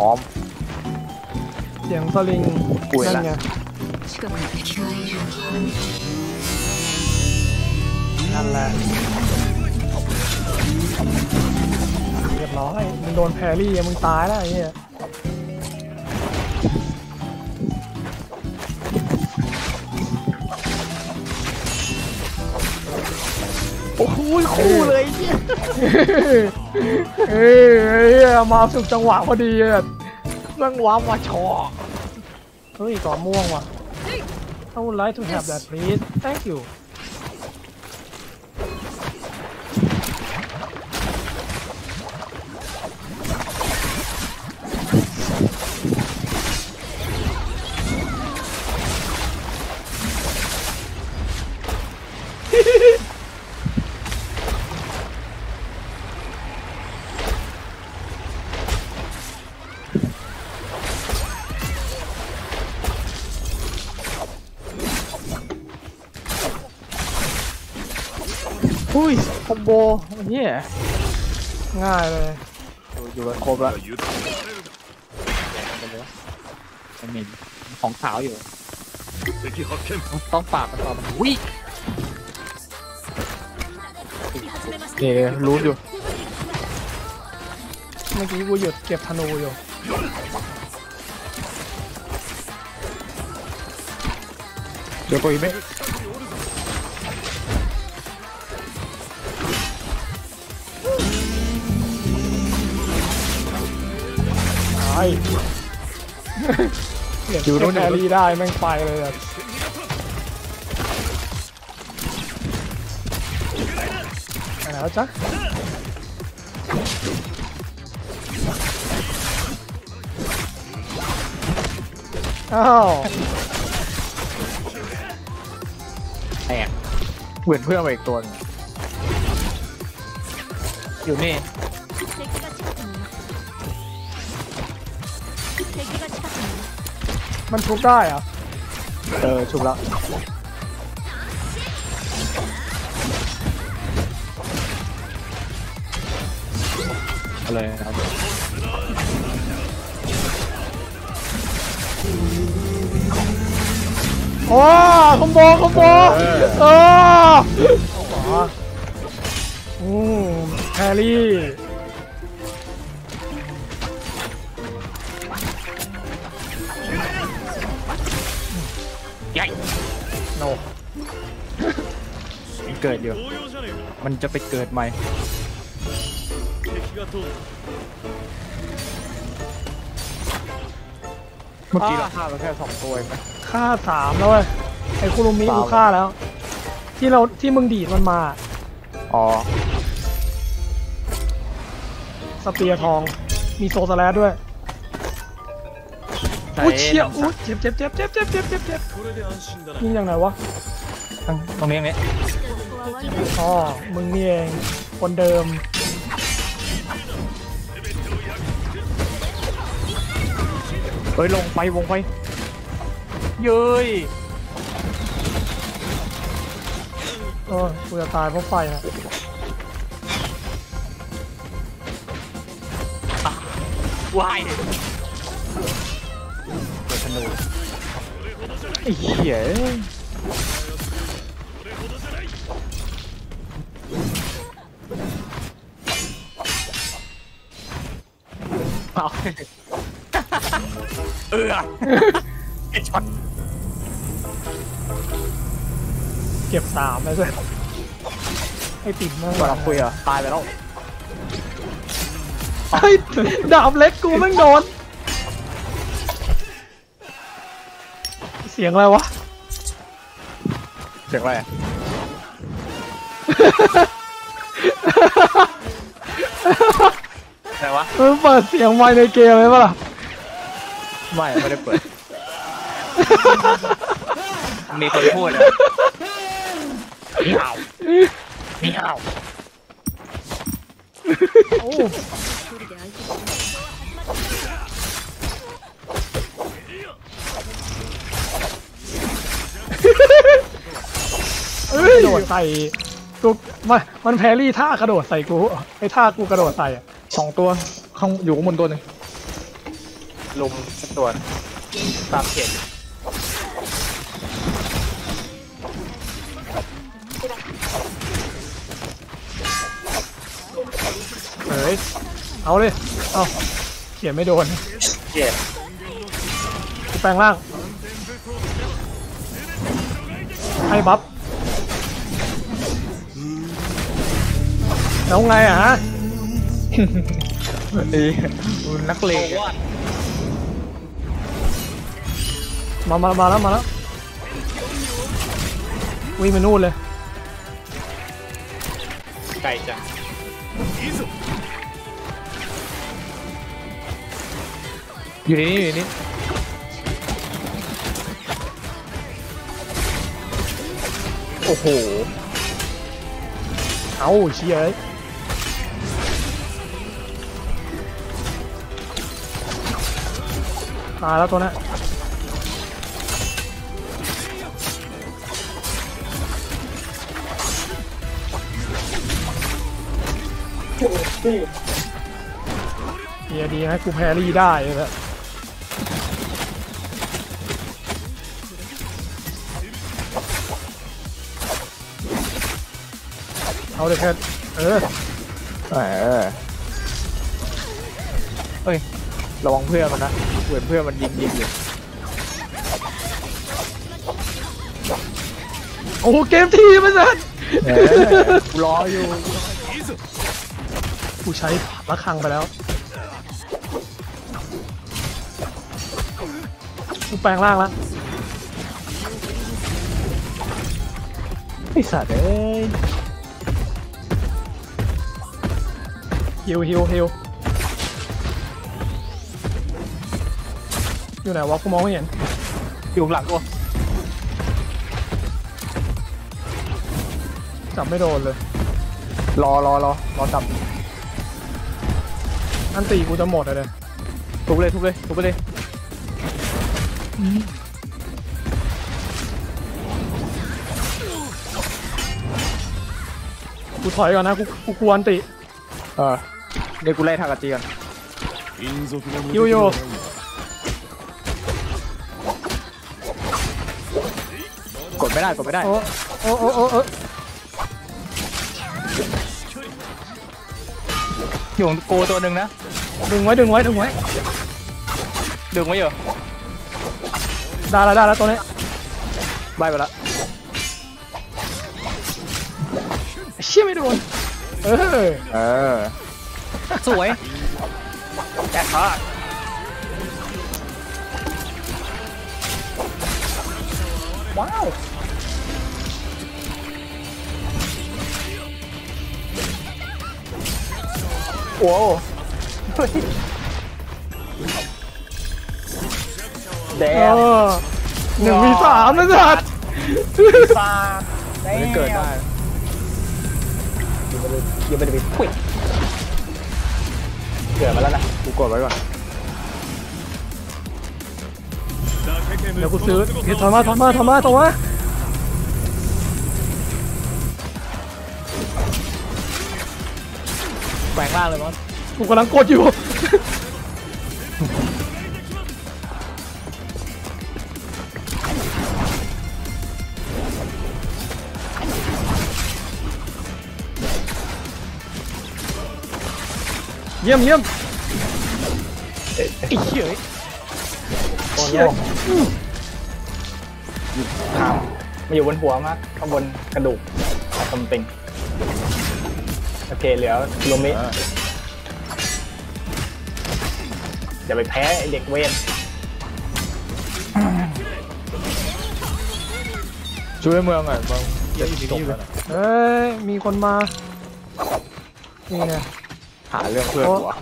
ร้อม เสียงสลิงป่วยละนั่นแหละเรียบร้อยมึงโดนแพรรี่อะมึงตายแล้วไอ้เนี่ย โอ้โหคู่เลยเหี้ยเฮ้ยไอ้ยมาสุดจังหวะพอดีอะเรื่องว้ามาชอเฮ้ยก่อม่วงว่ะ I would like to have that please thank you คอมโบเฮียง่ายเลยอยู่กันครบแล้วมันมีของสาวอยู่ ต้องปากมันต่อมันวิ่งเดะรู้อยู่ เมื่อกี้กูหยุดเก็บธนูอยู่เดี๋ยวกูอีไม ตายเปลี่ยนเป็นแอรีได้แม่งไปเลยอะไปไหนแล้วจ๊ะอ้าวแตกเหมือนเพื่อนไปอีกตัวหนึงอยู่นี่ มันทุบได้เหรอะเออชุบแล้วเอาเลยนะครับโอ้คอมโบคอมโบเอออืมแฮร์รี่ ยัยโนมันเกิดอยู่ มันจะไปเกิดใหม่เมื่อกี้เราฆ่าแค่สองตัวเองนะฆ่าสามแล้วเว้ยไอ้คุรุมิกูฆ่าแล้ว ที่เราที่มึงดีดมันมา อ๋อ สเปียร์ทอง มีโซสแลดด้วย โอ้เชี่ยโอ้เจ็บเจ็บเจ็บเจ็บเจ็บเจ็บเจ็บเจ็บยิงยังไงวะตรงนี้นี้อ๋อมึงนี่เองคนเดิมเฮ้ยลงไปวงไปเย้ยโอ้ยกูจะตายเพราะไฟนะวาย นูไอ้เหี้ยเอาเออไอ้ช็อตเก็บสามแล้วด้วยไอ้ติ่มนั่งก่อนเราคุยเหรอตายไปแล้วไอ้ดาบเล็กกูแม่งโดน สียงอะไรวะ เสียงอะไรอะ อะไรวะมึงเปิดเสียงไมค์ในเกมเลยปะล่ะไม่ ไม่ได้เปิด มีคนพูดอะมีห่าวมีห่าวโอ้ กระโดดใส่กูมันมันแพรรี่ท่ากระโดดใส่กูไอ้ท่ากูกระโดดใส่อะสองตัวข้างอยู่ข้างบนตัวหนึ่งลุมสักตัวตามเขตเฮ้ยเอาเลยเอาเขียนไม่โดนเจ็บกูแปลงร่าง ให้บัฟแล้วไงอะฮะดีนักเลงมามามาแล้วมาแล้ววิ่งไปนู่นเลยไก่จังอยู่นี่อยู่นี่ อ้โห เอาเชียร์ตายแล้วตัวนั้นเฮียดีนะกูแพรี่ได้เลย แหละเอาเด็กเออเออเฮ้ยระวังเพื่อนมันนะเหมือนเพื่อนมันยิงยิงอยู่โอ้โหเกมทีมันสัสเออรออยู่กูใช้ระคังไปแล้วกูแปลงร่างแล้วไอสัตว์เอ้ย ฮิวฮิวฮิวอยู่ไหนวะกูมองไม่เห็นอยู่ข้างหลังกูจับไม่โดนเลย รอรอรอรอจับอันตีกูจะหมดเลยทุบเลยทุบเลยทุบไปเลยกูถอยก่อนนะกูกูกลัวอันติเเดี๋ยวกูไล่ทากาจีก่อนยูยูกดไม่ได้กดไม่ได้ โอ้โอ้โอ้โอ้อยงโกูตัวหนึ่งนะ ดึงไว้ดึงไว้ดึงไว้ ดึงไว้เยู่ได้แล้วได้แล้วตัวนี้บายไปแล้ว ออเออสวยแจกขาว้าวโอ้เฮ้ยแดเองอหนึ่งมีสามนะสัตว์ตาไม่เกิดได้ ยังไม่ได้ยังไม่ได้ไปคุยเกิดมาแล้วนะกูกดไว้ก่อนเดี๋ยวกูซื้อเฮ้ยถอยมาถอยมาถอยมาถอยมาแปลงร่างเลยมั้งกูกำลังกดอยู่ ยี่ยมเยี่ยมไอ้เหี้ยโอ้เชี่ยโหถามมาอยู่บนหัวมากข้างบนกระดูกตำติงโอเคเหลือโลมิอย่าไปแพ้ไอเด็กเวนช่วยเมืองหน่อยเมืองอย่าอยู่ที่นี่เลยเฮ้ยมีคนมานี่ไง หาเรื่องเพื่อนหัว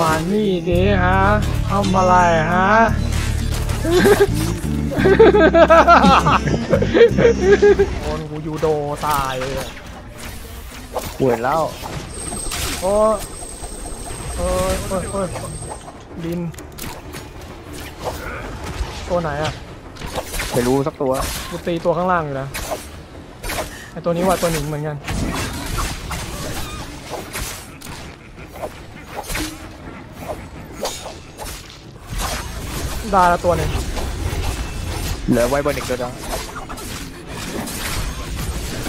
มานี่ดิฮะทำอะไรฮะโดนกูยูโดตายเลยอะเห็นแล้วโอ้เอ้ยเอ้ยเอ้ยดิน ตัวไหนอะไม่รู้สักตัวกูตีตัวข้างล่างอยู่นะไอตัวนี้ว่าตัวหนิงเหมือนกัน ดาตัวหนึ่งเหลือไว้บนอีกตัวนึง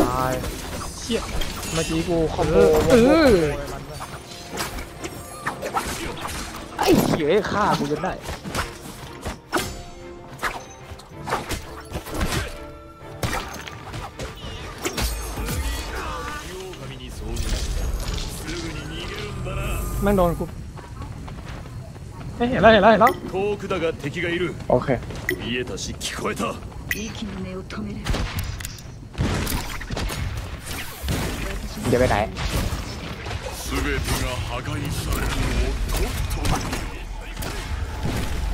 ตายเชี่ยเมื่อกี้กูคอมโบเออไอ้เหี้ยฆ่ากูจนได้แม่งโดนกู เฮ้ยเห็นแล้วเห็นแล้วเห็นแล้ว 遠くだが敵がいる โอเค 見えたし聞こえた息の根を止める เดี๋ยวไปไหน 全てが破壊されるのをとっと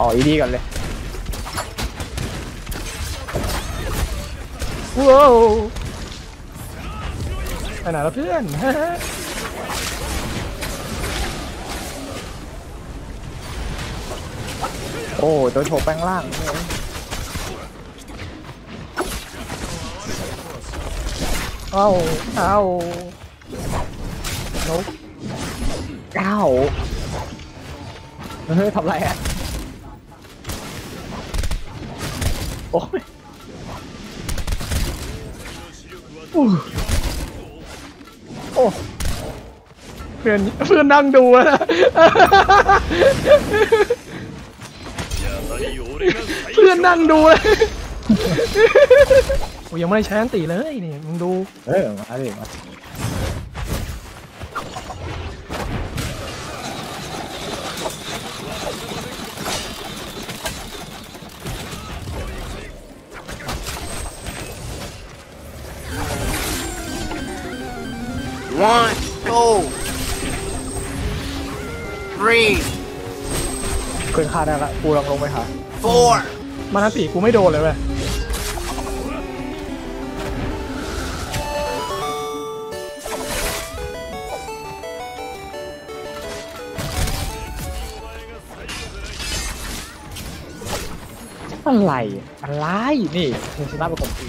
อ๋ออีดีก่อนเลย ว้าวไปไหนแล้วเพื่อน โอ้โดนโฉบแป้งล่างเอ้าเอ้านกเอ้าเฮ้ยทำไรฮะโอ้ยโอ้เพื่อนเพื่อนนั่งดูนะ เพื่อนนั่งดูเลยโอ้ยังไม่ได้ใช้อันตีเลยนี่มึงดูเออมาดิมา One, two, three, ขึ้นค่าได้ละกูลองลงไปหา four. มันอันตีกูไม่โดนเลยเว้ยอะไรอะไรนี่มึงชนะเป็นคนที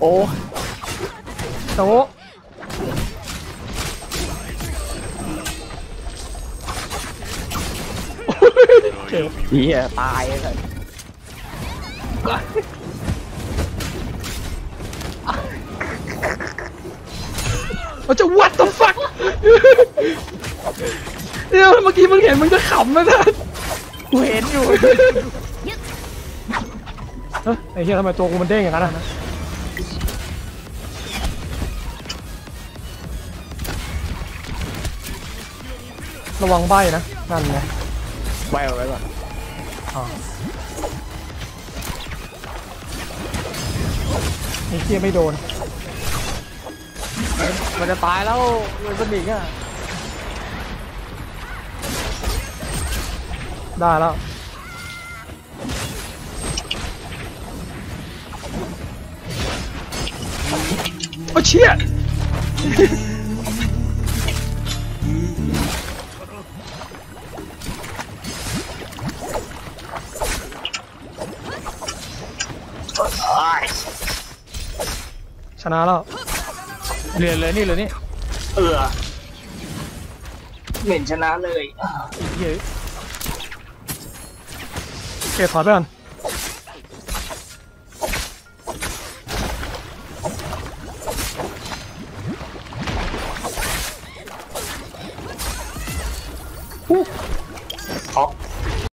โอ้โต๊ะ เจ็บเหี้ยตายเลยมันจะ what the fuck เดี๋ยวเมื่อกี้มึงเห็นมึงจะขำนะท่านกูเห็นอยู่เฮ้ยไอ้เหี้ยทำไมตัวกูมันเด้งอย่างนั้นอะระวังใบนะนั่นไง ไว้เอาไว้ก่อนอ่าไอ้เหี้ยไม่โดน มันจะตายแล้วเลยสนิกอะ ได้แล้ว โอ้เชี่ย ชนะแล้วเหลือเลยนี่เหลือนี่เออเหม็นชนะเลยเย้เกถอยไปก่อน